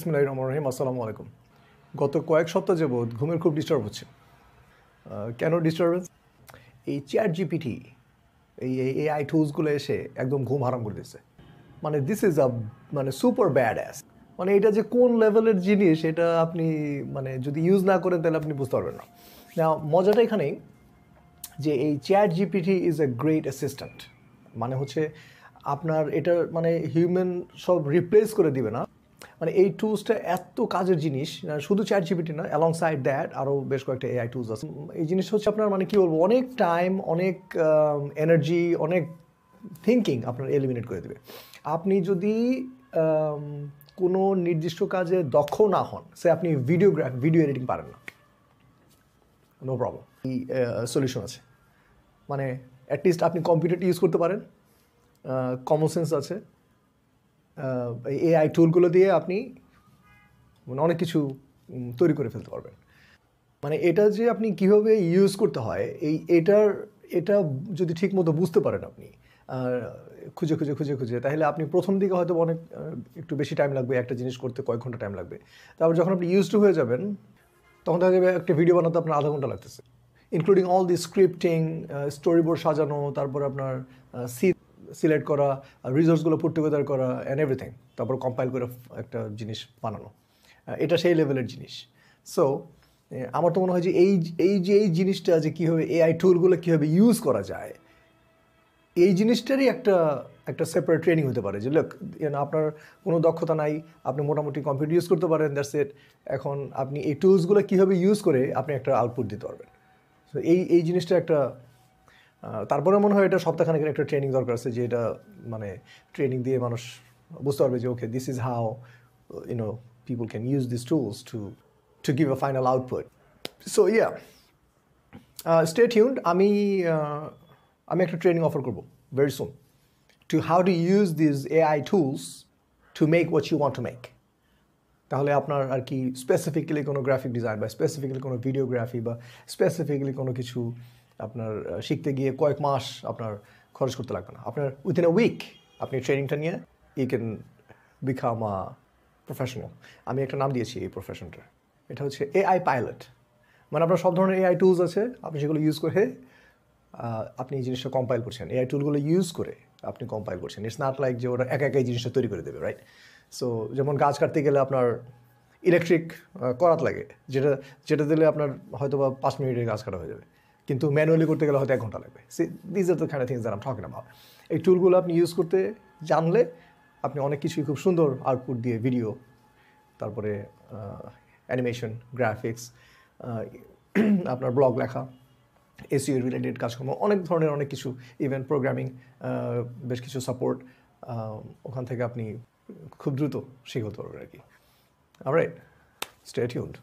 বিসমিল্লাহির রহমানির রহিম, আসসালামু আলাইকুম। গত কয়েক সপ্তাহ যাবৎ ঘুমের খুব ডিস্টার্ব হচ্ছে। কেন ডিস্টারবেন্স এই চেয়ার জিপিটি এই এআই টুলসগুলো এসে একদম ঘুম হারাম করে দিচ্ছে মানে দিস ইজ আ মানে সুপার ব্যাড অ্যাস মানে এটা যে কোন লেভেলের জিনিস, এটা আপনি মানে যদি ইউজ না করেন, তাহলে আপনি বুঝতে পারবেন না। না মজাটা এখানেই যে এই ChatGPT is a great assistant মানে হচ্ছে আপনার এটা মানে হিউম্যান সব রিপ্লেস করে দিবে না। মানে এই টুলসটা এত কাজের জিনিস শুধু চ্যাট জিপিটি না অ্যালং সাইড দ্যাট আরও বেশ কয়েকটা এআই টুলস আছে। এই জিনিস হচ্ছে আপনার মানে কি বলব, অনেক টাইম অনেক এনার্জি অনেক থিঙ্কিং আপনার এলিমিনেট করে দেবে। আপনি যদি কোনো নির্দিষ্ট কাজে দক্ষ না হন, সে আপনি ভিডিওগ্রাফ ভিডিও এডিটিং পারেন না। নো প্রবলেম এই সলিউশন আছে। মানে অ্যাটলিস্ট আপনি কম্পিউটারটি ইউজ করতে পারেন। কমন সেন্স আছে। এআই টুলগুলো দিয়ে আপনি মানে অনেক কিছু তৈরি করে ফেলতে পারবেন। মানে এটা যে আপনি কীভাবে ইউজ করতে হয়, এই এটার, এটা যদি ঠিক মতো বুঝতে পারেন আপনি খুঁজে খুঁজে খুঁজে খুঁজে, তাহলে আপনি প্রথম দিকে হয়তো অনেক একটু বেশি টাইম লাগবে, একটা জিনিস করতে কয়েক ঘণ্টা টাইম লাগবে। তারপর যখন আপনি ইউজ টু হয়ে যাবেন, তখন দেখা যাবে একটা ভিডিও বানাতে আপনার আধা ঘণ্টা লাগতেছে। Including all the scripting storyboard সাজানো, তারপর আপনার সিলেক্ট করা রিসোর্সগুলো পুট টুগেদার করা অ্যান্ড এভরিথিং তারপর কম্পাইল করে একটা জিনিস বানানো। এটা সেই লেভেলের জিনিস। সো আমার তো মনে হয় যে এই এই যে, এই জিনিসটা যে কীভাবে এআই টুলগুলো কীভাবে ইউজ করা যায়, এই জিনিসটারই একটা একটা সেপারেট ট্রেনিং হতে পারে। যে লোক আপনার কোনো দক্ষতা নাই, আপনি মোটামুটি কম্পিউটার ইউজ করতে পারেন দ্যাটস ইট এখন আপনি এই টুলসগুলো কীভাবে ইউজ করে আপনি একটা আউটপুট দিতে পারবেন। তো এই এই জিনিসটা একটা তারপরে মনে হয় এটা সপ্তাহখানেকের একটা ট্রেনিং দরকার আছে যে এটা মানে ট্রেনিং দিয়ে মানুষ বুঝতে পারবে যে okay this is how you know people can use this tools to to give a final output so yeah stay tuned আমি আমি একটা ট্রেনিং অফার করব very soon to how to use this AI tools to make what you want to make তাহলে আপনার আর কি specifically কোনো graphic design বা স্পেসিফিক্যালি কোনো ভিডিওগ্রাফি বা স্পেসিফিক্যালি কোনো কিছু আপনার শিখতে গিয়ে কয়েক মাস আপনার খরচ করতে লাগবে না। আপনার উইথিন এ উইক আপনি ট্রেনিংটা নিয়ে you can become a professional আমি একটা নাম দিয়েছি এই প্রফেশনটার এটা হচ্ছে এআই পাইলট মানে আপনার সব ধরনের এআই টুলস আছে, আপনি সেগুলো ইউজ করে আপনি এই জিনিসটা কম্পাইল করছেন। এআই টুলগুলো ইউজ করে আপনি কম্পাইল করছেন। ইটস নট লাইক যে ওরা একা একা এই জিনিসটা তৈরি করে দেবে রাইট সো যেমন গাছ কাটতে গেলে আপনার ইলেকট্রিক করাত লাগে, যেটা যেটা দিলে আপনার হয়তো বা পাঁচ মিনিটে গাছ কাটা হয়ে যাবে। কিন্তু ম্যানুয়ালি করতে গেলে হয়তো এক ঘণ্টা লাগবে। সে these are the things that I'm talking এই টুলগুলো আপনি ইউজ করতে জানলে আপনি অনেক কিছুই খুব সুন্দর আউটপুট দিয়ে ভিডিও তারপরে অ্যানিমেশন গ্রাফিক্স আপনার ব্লগ লেখা এসিও রিলেটেড কাজকর্ম, অনেক ধরনের অনেক কিছু ইভেন প্রোগ্রামিং বেশ কিছু সাপোর্ট ওখান থেকে আপনি খুব দ্রুত শিখতে পারবেন আর কি। Right stay tuned